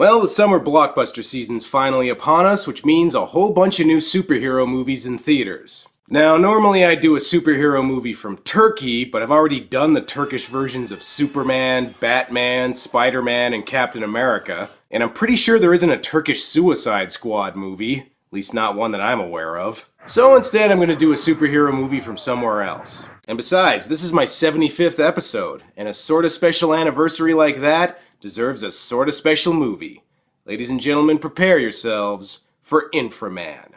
Well, the summer blockbuster season's finally upon us, which means a whole bunch of new superhero movies in theaters. Now, normally I do a superhero movie from Turkey, but I've already done the Turkish versions of Superman, Batman, Spider-Man, and Captain America, and I'm pretty sure there isn't a Turkish Suicide Squad movie, at least not one that I'm aware of. So instead, I'm going to do a superhero movie from somewhere else. And besides, this is my 75th episode, and a sort of special anniversary like that deserves a sort of special movie. Ladies and gentlemen, prepare yourselves for Inframan.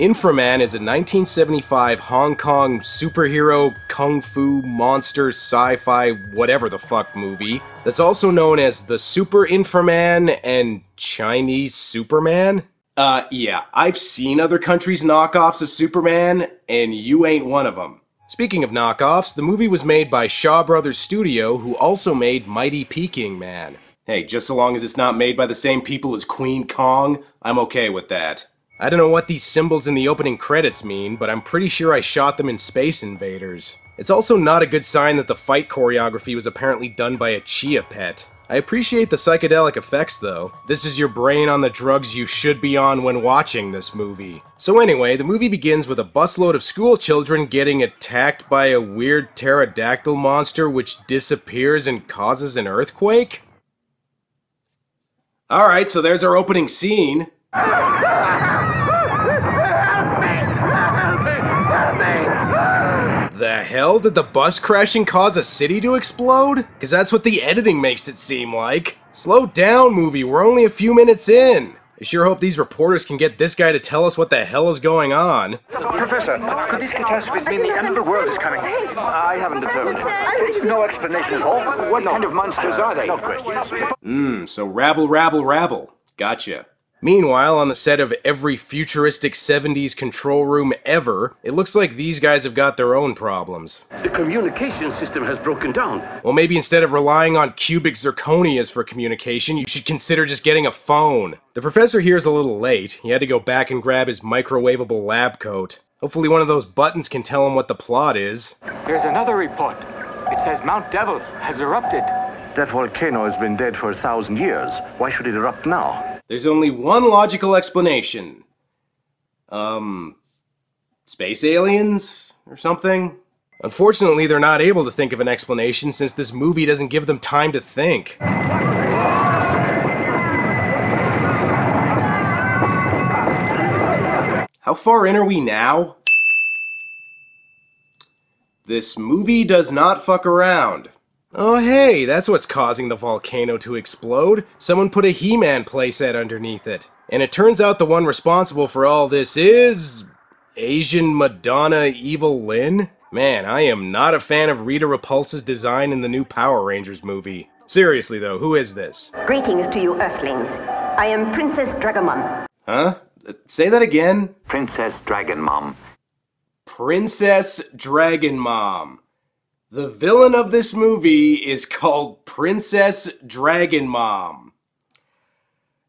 Inframan is a 1975 Hong Kong superhero, kung fu, monster, sci-fi, whatever the fuck movie that's also known as the Super Inframan and Chinese Superman. Uh, yeah, I've seen other countries' knockoffs of Superman, and you ain't one of them. Speaking of knockoffs, the movie was made by Shaw Brothers Studio, who also made Mighty Peking Man. Hey, just so long as it's not made by the same people as Queen Kong, I'm okay with that. I don't know what these symbols in the opening credits mean, but I'm pretty sure I shot them in Space Invaders. It's also not a good sign that the fight choreography was apparently done by a chia pet. I appreciate the psychedelic effects though. This is your brain on the drugs you should be on when watching this movie. So anyway, the movie begins with a busload of school children getting attacked by a weird pterodactyl monster which disappears and causes an earthquake? Alright, so there's our opening scene. Hell? Did the bus crashing cause a city to explode? Because that's what the editing makes it seem like. Slow down, movie. We're only a few minutes in. I sure hope these reporters can get this guy to tell us what the hell is going on. Professor, could these catastrophes mean the end of the world is coming? I haven't determined. No explanation at all? What kind of monsters are they? No questions. Mmm, so rabble, rabble, rabble. Gotcha. Meanwhile, on the set of every futuristic 70s control room ever, it looks like these guys have got their own problems. The communication system has broken down. Well, maybe instead of relying on cubic zirconias for communication, you should consider just getting a phone. The professor here is a little late. He had to go back and grab his microwavable lab coat. Hopefully one of those buttons can tell him what the plot is. There's another report. It says Mount Devil has erupted. That volcano has been dead for a thousand years. Why should it erupt now? There's only one logical explanation. Um, space aliens or something? Unfortunately, they're not able to think of an explanation since this movie doesn't give them time to think. How far in are we now? This movie does not fuck around. Oh hey, that's what's causing the volcano to explode. Someone put a He-Man playset underneath it. And it turns out the one responsible for all this is... Asian Madonna Evil Lyn? Man, I am not a fan of Rita Repulsa's design in the new Power Rangers movie. Seriously though, who is this? Greetings to you, Earthlings. I am Princess Dragamon. Huh? Uh, say that again? Princess Dragon Mom. Princess Dragon Mom. The villain of this movie is called Princess Dragon Mom.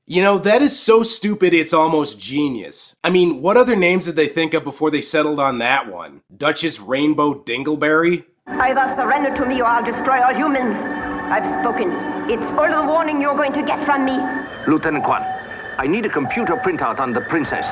You know, that is so stupid it's almost genius. I mean, what other names did they think of before they settled on that one? Duchess Rainbow Dingleberry? I thus surrender to me or I'll destroy all humans. I've spoken. It's all the warning you're going to get from me. Lieutenant Quan, I need a computer printout on the princess.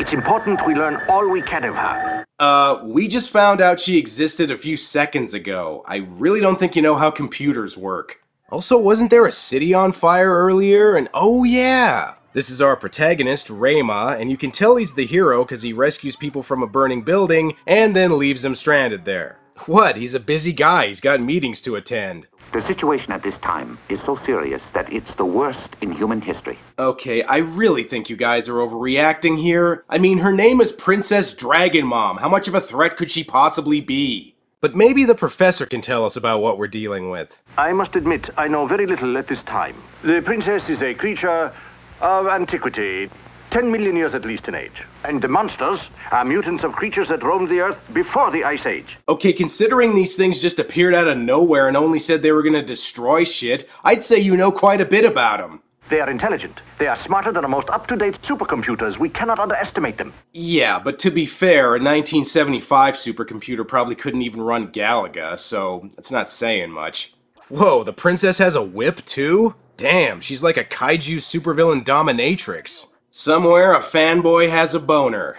It's important we learn all we can of her. Uh, we just found out she existed a few seconds ago. I really don't think you know how computers work. Also, wasn't there a city on fire earlier? And oh yeah! This is our protagonist, Rayma, and you can tell he's the hero because he rescues people from a burning building and then leaves them stranded there. What? He's a busy guy. He's got meetings to attend. The situation at this time is so serious that it's the worst in human history. Okay, I really think you guys are overreacting here. I mean, her name is Princess Dragon Mom. How much of a threat could she possibly be? But maybe the professor can tell us about what we're dealing with. I must admit, I know very little at this time. The princess is a creature of antiquity, 10 million years at least in age. And the monsters are mutants of creatures that roamed the earth before the Ice Age. Okay, considering these things just appeared out of nowhere and only said they were gonna destroy shit, I'd say you know quite a bit about them. They are intelligent. They are smarter than the most up-to-date supercomputers. We cannot underestimate them. Yeah, but to be fair, a 1975 supercomputer probably couldn't even run Galaga, so that's not saying much. Whoa, the princess has a whip too? Damn, she's like a kaiju supervillain dominatrix. Somewhere a fanboy has a boner.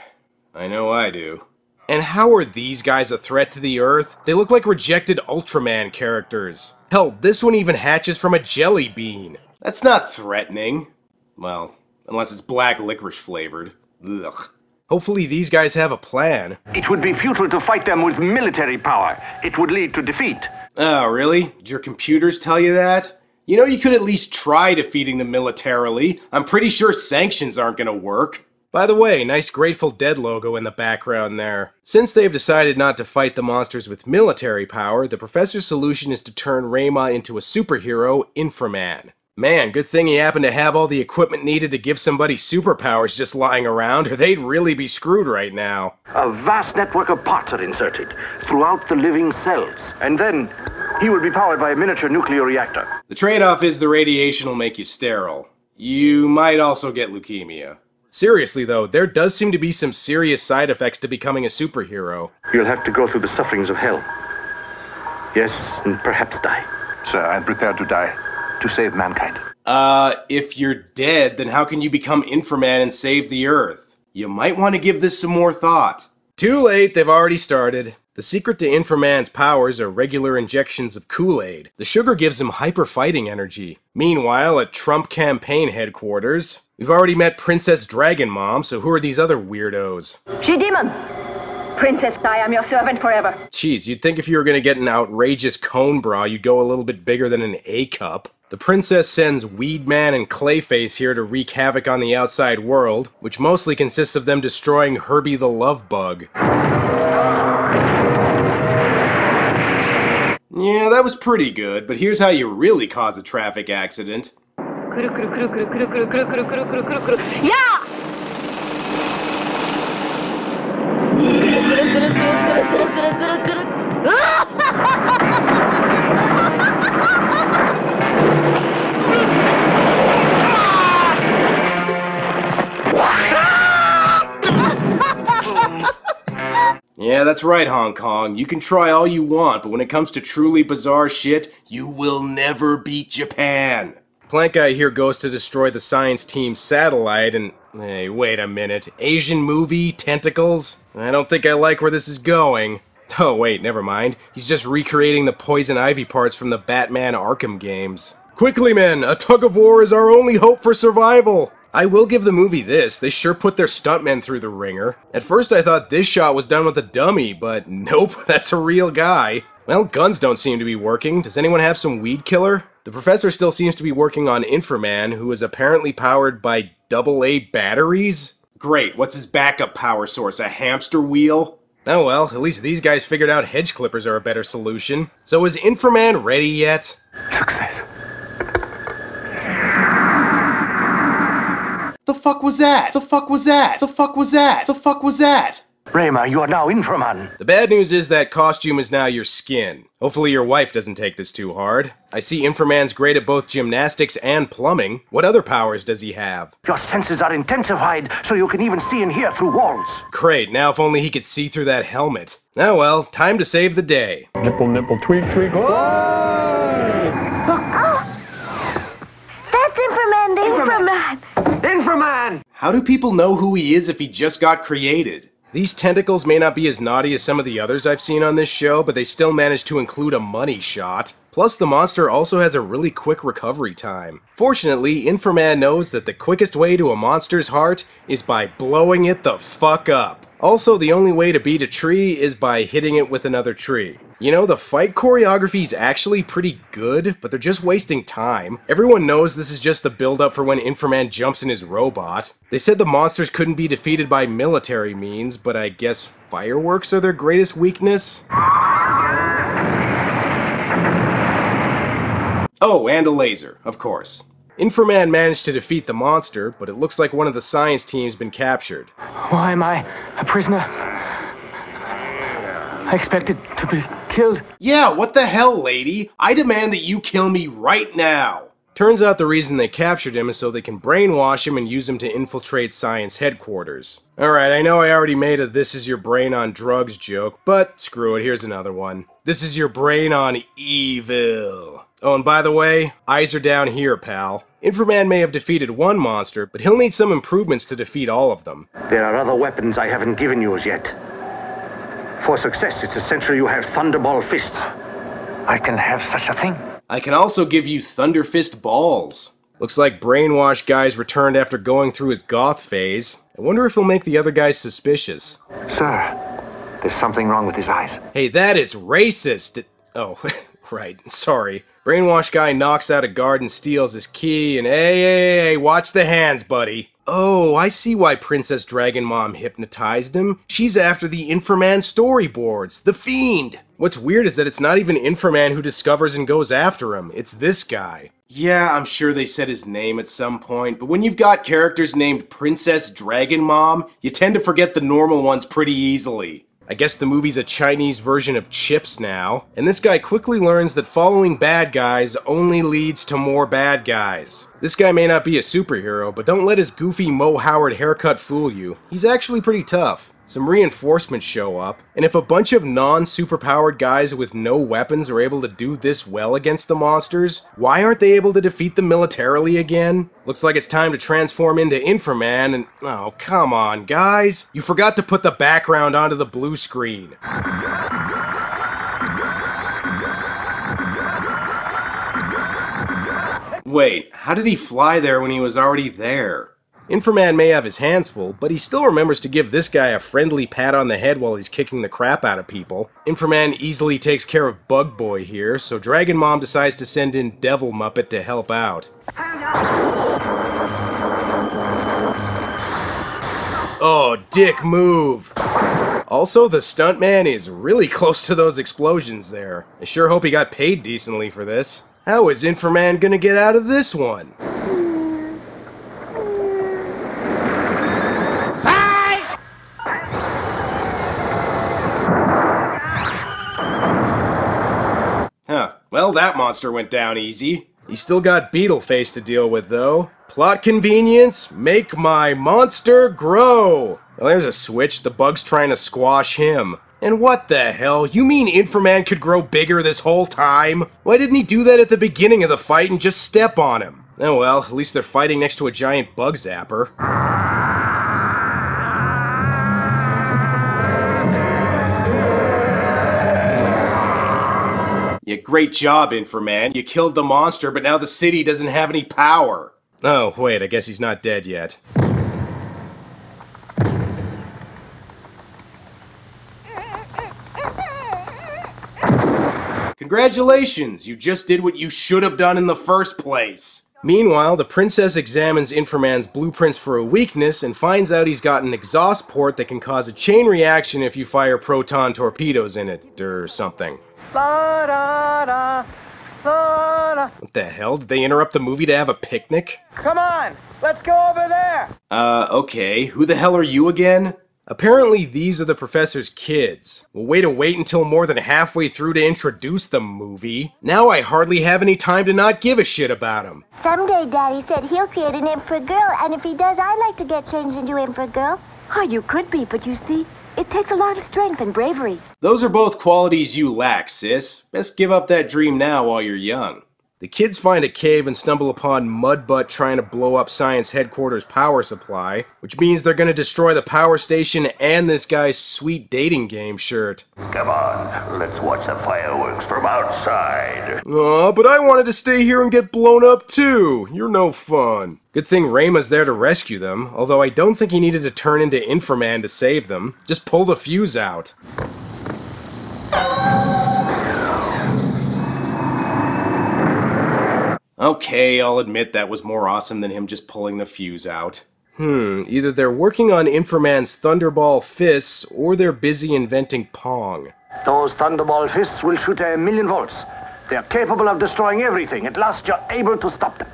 I know I do. And how are these guys a threat to the Earth? They look like rejected Ultraman characters. Hell, this one even hatches from a jelly bean. That's not threatening. Well, unless it's black licorice flavored. Ugh. Hopefully these guys have a plan. It would be futile to fight them with military power. It would lead to defeat. Oh, really? Did your computers tell you that? You know you could at least try defeating them militarily. I'm pretty sure sanctions aren't gonna work. By the way, nice Grateful Dead logo in the background there. Since they've decided not to fight the monsters with military power, the professor's solution is to turn Rayma into a superhero, Inframan. Man, good thing he happened to have all the equipment needed to give somebody superpowers just lying around, or they'd really be screwed right now. A vast network of parts are inserted throughout the living cells. And then he would be powered by a miniature nuclear reactor. The trade-off is the radiation will make you sterile. You might also get leukemia. Seriously though, there does seem to be some serious side effects to becoming a superhero. You'll have to go through the sufferings of hell. Yes, and perhaps die. Sir, I'm prepared to die to save mankind. Uh, if you're dead, then how can you become Inframan and save the Earth? You might want to give this some more thought. Too late, they've already started. The secret to Inframan's powers are regular injections of Kool-Aid. The sugar gives him hyper-fighting energy. Meanwhile, at Trump campaign headquarters, we've already met Princess Dragon Mom, so who are these other weirdos? She demon. Princess I am your servant forever. Jeez, you'd think if you were gonna get an outrageous cone bra, you'd go a little bit bigger than an A cup. The princess sends Weedman and Clayface here to wreak havoc on the outside world, which mostly consists of them destroying Herbie the Love Bug. Yeah, that was pretty good, but here's how you really cause a traffic accident. Yeah! Yeah, that's right, Hong Kong. You can try all you want, but when it comes to truly bizarre shit, you will never beat Japan. Plank Guy here goes to destroy the science team's satellite, and. Hey, wait a minute. Asian movie? Tentacles? I don't think I like where this is going. Oh, wait, never mind. He's just recreating the poison ivy parts from the Batman Arkham games. Quickly, men! A tug of war is our only hope for survival! I will give the movie this, they sure put their stuntmen through the wringer. At first I thought this shot was done with a dummy, but nope, that's a real guy. Well, guns don't seem to be working. Does anyone have some weed killer? The professor still seems to be working on Inframan, who is apparently powered by AA batteries? Great, what's his backup power source, a hamster wheel? Oh well, at least these guys figured out hedge clippers are a better solution. So is Inframan ready yet? Success. The fuck was that? The fuck was that? The fuck was that? The fuck was that? Rayma, you are now Inframan. The bad news is that costume is now your skin. Hopefully your wife doesn't take this too hard. I see Inframan's great at both gymnastics and plumbing. What other powers does he have? Your senses are intensified, so you can even see and hear through walls. Great, now if only he could see through that helmet. Oh well, time to save the day. Nipple, nipple, tweak, tweak, Oh! That's Inframan, the Inframan. Inframan! How do people know who he is if he just got created? These tentacles may not be as naughty as some of the others I've seen on this show, but they still manage to include a money shot. Plus, the monster also has a really quick recovery time. Fortunately, Inframan knows that the quickest way to a monster's heart is by blowing it the fuck up. Also, the only way to beat a tree is by hitting it with another tree. You know, the fight choreography is actually pretty good, but they're just wasting time. Everyone knows this is just the build-up for when Inframan jumps in his robot. They said the monsters couldn't be defeated by military means, but I guess fireworks are their greatest weakness? Oh, and a laser, of course. Inframan managed to defeat the monster, but it looks like one of the science team's been captured. Why am I a prisoner? I expected to be killed. Yeah, what the hell, lady? I demand that you kill me right now. Turns out the reason they captured him is so they can brainwash him and use him to infiltrate science headquarters. Alright, I know I already made a this is your brain on drugs joke, but screw it, here's another one. This is your brain on evil. Oh, and by the way, eyes are down here, pal. Inframan may have defeated one monster, but he'll need some improvements to defeat all of them. There are other weapons I haven't given you as yet. For success, it's essential you have Thunderball fists. I can have such a thing. I can also give you Thunderfist balls. Looks like Brainwash Guy's returned after going through his goth phase. I wonder if he'll make the other guys suspicious. Sir, there's something wrong with his eyes. Hey, that is racist! Oh, right, sorry. Brainwash Guy knocks out a guard and steals his key, and hey, hey, hey, watch the hands, buddy. Oh, I see why Princess Dragon Mom hypnotized him. She's after the Inframan storyboards, the Fiend. What's weird is that it's not even Inframan who discovers and goes after him, it's this guy. Yeah, I'm sure they said his name at some point, but when you've got characters named Princess Dragon Mom, you tend to forget the normal ones pretty easily. I guess the movie's a Chinese version of Chips now, and this guy quickly learns that following bad guys only leads to more bad guys. This guy may not be a superhero, but don't let his goofy Moe Howard haircut fool you. He's actually pretty tough. Some reinforcements show up, and if a bunch of non-superpowered guys with no weapons are able to do this well against the monsters, why aren't they able to defeat them militarily again? Looks like it's time to transform into Inframan and... Oh, come on, guys! You forgot to put the background onto the blue screen. Wait, how did he fly there when he was already there? Inframan may have his hands full, but he still remembers to give this guy a friendly pat on the head while he's kicking the crap out of people. Inframan easily takes care of Bug Boy here, so Dragon Mom decides to send in Devil Muppet to help out. Oh, dick move! Also, the stuntman is really close to those explosions there. I sure hope he got paid decently for this. How is Inframan gonna get out of this one? Huh. Well, that monster went down easy. He still got Beetleface to deal with, though. Plot convenience, make my monster grow! Well, there's a switch. The bug's trying to squash him. And what the hell? You mean Inframan could grow bigger this whole time? Why didn't he do that at the beginning of the fight and just step on him? Oh well, at least they're fighting next to a giant bug zapper. Yeah, great job, Inframan. You killed the monster, but now the city doesn't have any power. Oh, wait, I guess he's not dead yet. Congratulations! You just did what you should have done in the first place! Meanwhile, the princess examines Inframan's blueprints for a weakness and finds out he's got an exhaust port that can cause a chain reaction if you fire proton torpedoes in it, or something. What the hell? Did they interrupt the movie to have a picnic? Come on, let's go over there. Uh, okay. Who the hell are you again? Apparently, these are the professor's kids. Well, way to wait until more than halfway through to introduce the movie. Now I hardly have any time to not give a shit about them. Someday Daddy said he'll create an imp for a girl, and if he does, I'd like to get changed into imp for a girl. Oh, you could be, but you see, it takes a lot of strength and bravery. Those are both qualities you lack, sis. Best give up that dream now while you're young. The kids find a cave and stumble upon Mudbutt trying to blow up Science Headquarters power supply, which means they're gonna destroy the power station and this guy's sweet dating game shirt. Come on, let's watch the fireworks from outside. Aw, but I wanted to stay here and get blown up too. You're no fun. Good thing Rayma's there to rescue them, although I don't think he needed to turn into Inframan to save them. Just pull the fuse out. Okay, I'll admit that was more awesome than him just pulling the fuse out. Hmm, either they're working on Inframan's Thunderball fists, or they're busy inventing Pong. Those Thunderball fists will shoot a million volts. They are capable of destroying everything. At last, you're able to stop them.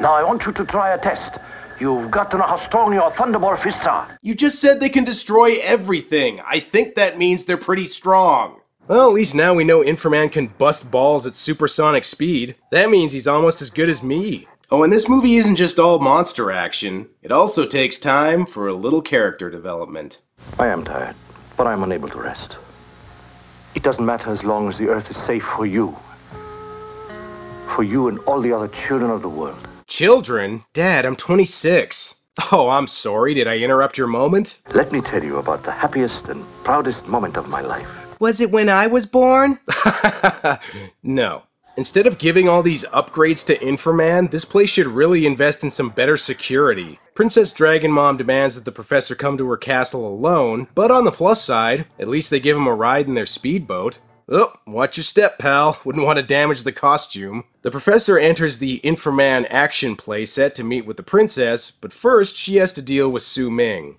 Now, I want you to try a test. You've got to know how strong your Thunderbolt fists are. You just said they can destroy everything. I think that means they're pretty strong. Well, at least now we know Inframan can bust balls at supersonic speed. That means he's almost as good as me. Oh, and this movie isn't just all monster action. It also takes time for a little character development. I am tired, but I'm unable to rest. It doesn't matter as long as the Earth is safe for you. For you and all the other children of the world. Children? Dad, I'm 26. Oh, I'm sorry. Did I interrupt your moment? Let me tell you about the happiest and proudest moment of my life. Was it when I was born? no. Instead of giving all these upgrades to Inframan, this place should really invest in some better security. Princess Dragon Mom demands that the professor come to her castle alone, but on the plus side, at least they give him a ride in their speedboat. Oh, watch your step, pal. Wouldn't want to damage the costume. The professor enters the Inframan action playset to meet with the princess, but first she has to deal with Su Ming.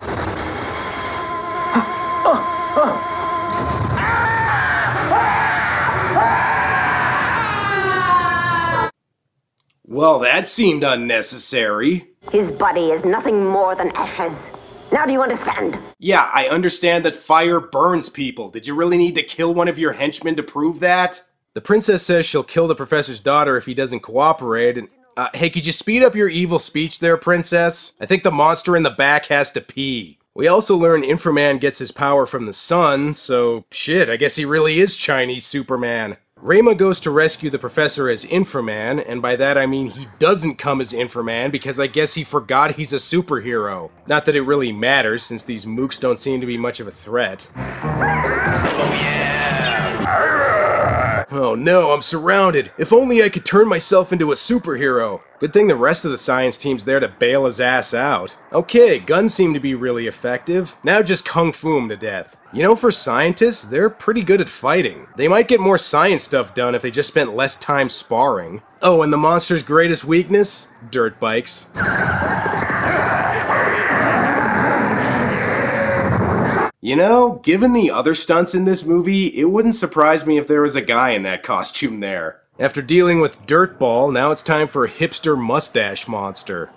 Well, that seemed unnecessary. His body is nothing more than ashes. Now do you understand? Yeah, I understand that fire burns people. Did you really need to kill one of your henchmen to prove that? The princess says she'll kill the professor's daughter if he doesn't cooperate, and uh, hey, could you speed up your evil speech there, princess? I think the monster in the back has to pee. We also learn Inframan gets his power from the sun, so shit, I guess he really is Chinese Superman. Rayma goes to rescue the professor as Inframan, and by that I mean he doesn't come as Inframan because I guess he forgot he's a superhero. Not that it really matters, since these mooks don't seem to be much of a threat. Oh Oh, no, I'm surrounded. If only I could turn myself into a superhero. Good thing the rest of the science team's there to bail his ass out. Okay, guns seem to be really effective. Now just kung fu him to death. You know, for scientists, they're pretty good at fighting. They might get more science stuff done if they just spent less time sparring. Oh, and the monster's greatest weakness? Dirt bikes. You know, given the other stunts in this movie, it wouldn't surprise me if there was a guy in that costume there. After dealing with Dirtball, now it's time for Hipster Mustache Monster.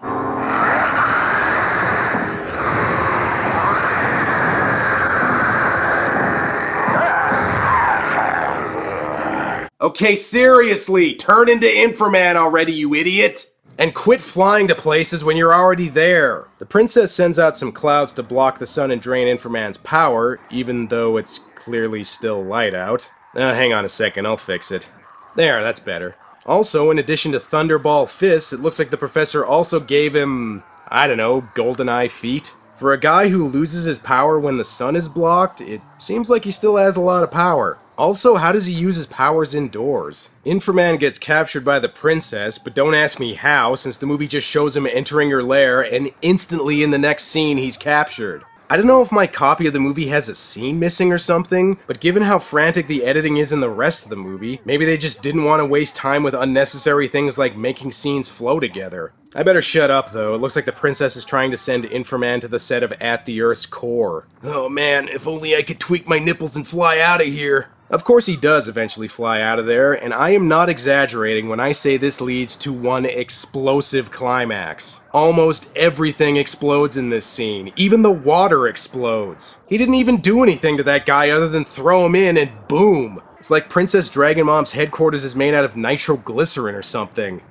Okay, seriously, turn into Inframan already, you idiot! And quit flying to places when you're already there. The princess sends out some clouds to block the sun and drain Inframan's power, even though it's clearly still light out. Uh, hang on a second, I'll fix it. There, that's better. Also, in addition to Thunderball fists, it looks like the professor also gave him, I don't know, golden eye feet. For a guy who loses his power when the sun is blocked, it seems like he still has a lot of power. Also, how does he use his powers indoors? Inframan gets captured by the princess, but don't ask me how, since the movie just shows him entering her lair, and instantly in the next scene he's captured. I don't know if my copy of the movie has a scene missing or something, but given how frantic the editing is in the rest of the movie, maybe they just didn't want to waste time with unnecessary things like making scenes flow together. I better shut up though, it looks like the princess is trying to send Inframan to the set of At the Earth's Core. Oh man, if only I could tweak my nipples and fly out of here. Of course he does eventually fly out of there, and I am not exaggerating when I say this leads to one explosive climax. Almost everything explodes in this scene, even the water explodes. He didn't even do anything to that guy other than throw him in and boom! It's like Princess Dragon Mom's headquarters is made out of nitroglycerin or something.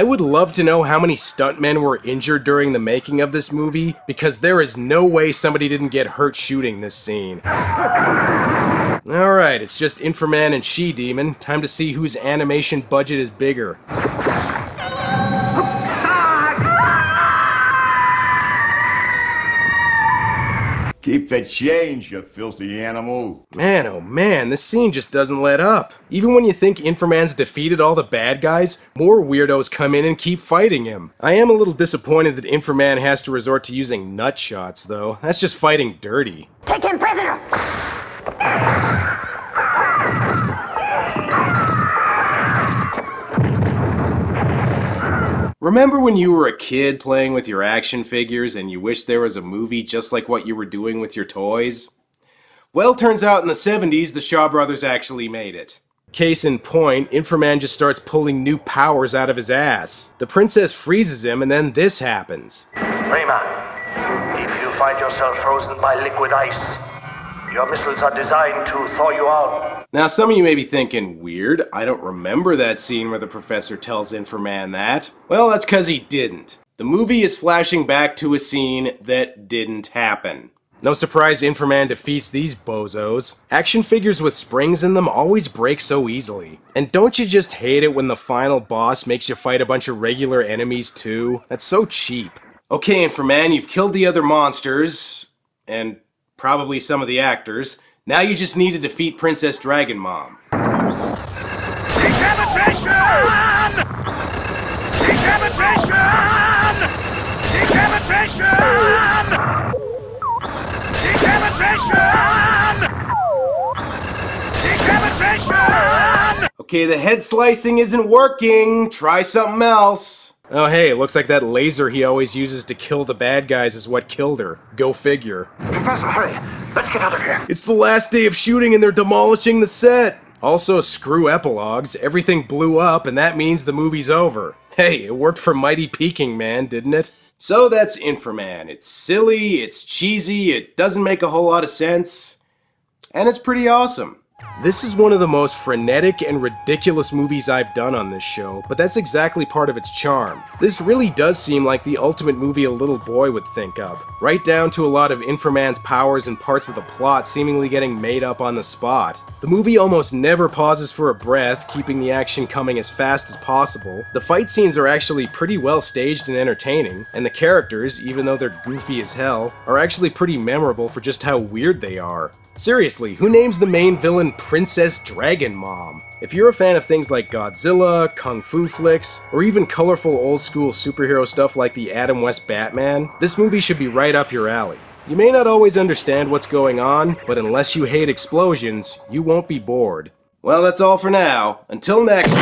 I would love to know how many stuntmen were injured during the making of this movie, because there is no way somebody didn't get hurt shooting this scene. Alright, it's just Inframan and She-Demon. Time to see whose animation budget is bigger. Keep the change, you filthy animal. Man, oh man, this scene just doesn't let up. Even when you think Inframan's defeated all the bad guys, more weirdos come in and keep fighting him. I am a little disappointed that Inframan has to resort to using nut shots, though. That's just fighting dirty. Take him prisoner! Remember when you were a kid playing with your action figures and you wished there was a movie just like what you were doing with your toys? Well, turns out in the 70s, the Shaw brothers actually made it. Case in point, Inframan just starts pulling new powers out of his ass. The princess freezes him, and then this happens. Rayman, if you find yourself frozen by liquid ice, your missiles are designed to thaw you out. Now, some of you may be thinking, weird, I don't remember that scene where the professor tells Inframan that. Well, that's because he didn't. The movie is flashing back to a scene that didn't happen. No surprise Inframan defeats these bozos. Action figures with springs in them always break so easily. And don't you just hate it when the final boss makes you fight a bunch of regular enemies too? That's so cheap. Okay, Inframan, you've killed the other monsters, and probably some of the actors. Now you just need to defeat Princess Dragon Mom. Decapitation! Decapitation! Decapitation! Decapitation! Decapitation! Okay, the head slicing isn't working. Try something else. Oh hey, it looks like that laser he always uses to kill the bad guys is what killed her. Go figure. Professor, hurry. Let's get out of here. It's the last day of shooting and they're demolishing the set. Also, screw epilogues. Everything blew up and that means the movie's over. Hey, it worked for Mighty Peking Man, didn't it? So that's Inframan. It's silly, it's cheesy, it doesn't make a whole lot of sense, and it's pretty awesome. This is one of the most frenetic and ridiculous movies I've done on this show, but that's exactly part of its charm. This really does seem like the ultimate movie a little boy would think of, right down to a lot of Inframan's powers and parts of the plot seemingly getting made up on the spot. The movie almost never pauses for a breath, keeping the action coming as fast as possible. The fight scenes are actually pretty well staged and entertaining, and the characters, even though they're goofy as hell, are actually pretty memorable for just how weird they are. Seriously, who names the main villain Princess Dragon Mom? If you're a fan of things like Godzilla, Kung Fu flicks, or even colorful old school superhero stuff like the Adam West Batman, this movie should be right up your alley. You may not always understand what's going on, but unless you hate explosions, you won't be bored. Well, that's all for now. Until next...